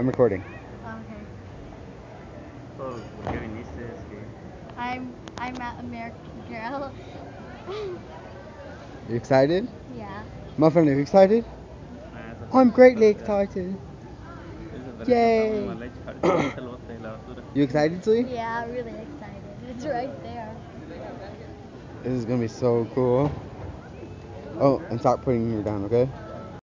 I'm recording. Okay. Oh, I'm I'm at American Girl. You excited? yeah. My friend, are you excited? I'm greatly excited. Yay. You excited, Slee? Yeah, really excited. It's right there. This is gonna be so cool. Oh, and stop putting her down, okay?